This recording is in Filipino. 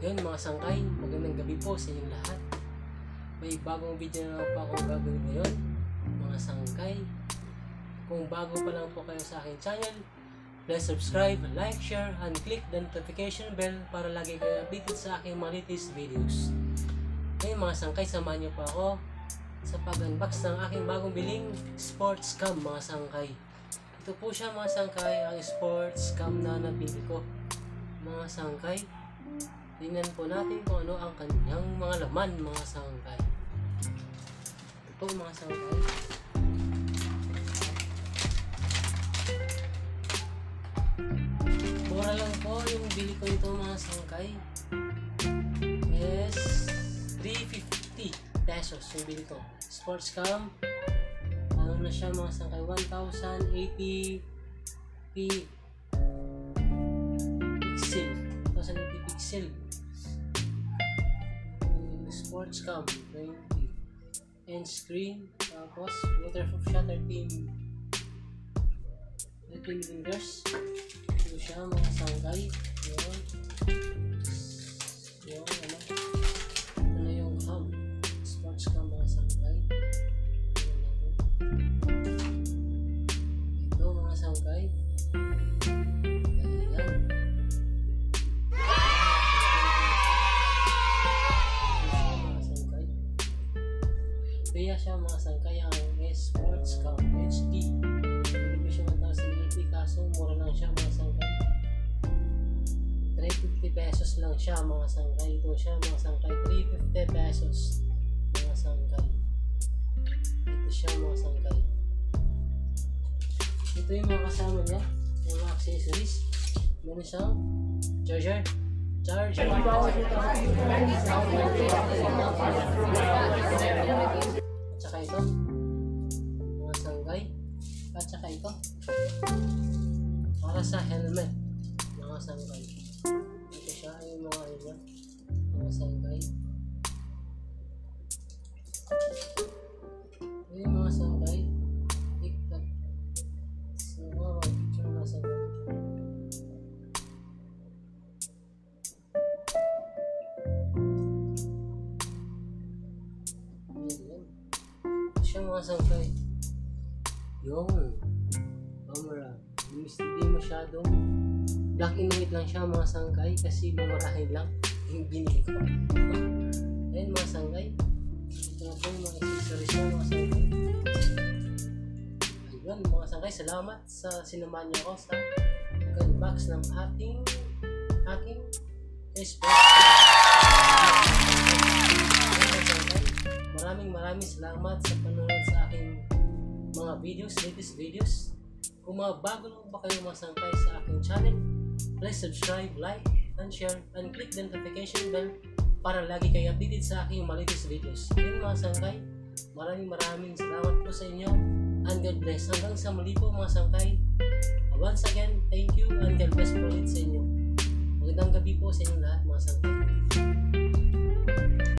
Yun mga sangkay, magandang gabi po sa inyong lahat. May bagong video na lang po akong gagawin ngayon, mga sangkay. Kung bago pa lang po kayo sa aking channel, please subscribe, like, share, and click the notification bell para lagi kayo updated sa aking mga latest videos. Ngayon mga sangkay, samahan niyo po ako sa pag-unbox ng aking bagong biling sports cam mga sangkay. Ito po siya mga sangkay, ang sports cam na nabili ko. Mga sangkay, tingnan po natin kung ano ang kanyang mga laman mga sangkay. Ito mga sangkay. Mura lang po yung bili ko ito mga sangkay. Yes, 350 pesos yung bili ko. Sports cam. Ano na siya mga sangkay? 1,080 p pixel. 1,080 pixel. Sports cam. 20. End screen. Tapos waterproof shutter team. 13 fingers. Ito siya mga sangkay. Yun. Yun, ano. Ito na yung cam. Sports cam mga sangkay. Ito mga sangkay. Ayan. Kaya siya mga sangkay ang Sports Cam HD. Hindi siya 1,080 kaso mura lang siya mga sangkay. 350 pesos lang siya mga sangkay. Ito siya mga sangkay. 350 pesos mga sangkay. Ito siya mga sangkay. Ito yung mga kasama niya. Yung mga accessories. Meron siyang charger. Charger. At sa helmet. Mga sanggay. Ito siya yung mga niya. Mga sanggay. Ito yung mga sanggay. TikTok. So, mga picture sanggay. Yan. Siya mga sangkay. Yung camera. Hindi masyadong black and white lang siya mga sangkay kasi mamarahin lang yung binili ko. Ayan mga sangkay. Ito na po yung mga accessories niya mga sangkay. Ayun mga sangkay. Salamat sa sinamahan niyo ako sa pag-unbox ng ating aking Facebook. Maraming maraming salamat sa panonood sa aking mga videos, latest videos. Kung mga bago lang ba kayo masangkay sa aking channel, please subscribe, like, and share, and click the notification bell para lagi kayo updated sa aking mga latest videos. Yun mga sangkay, maraming maraming salamat po sa inyo and God bless. Hanggang sa muli po mga sangkay. Once again, thank you and God bless po ulit sa inyo. Magandang gabi po sa inyo lahat mga sangkay.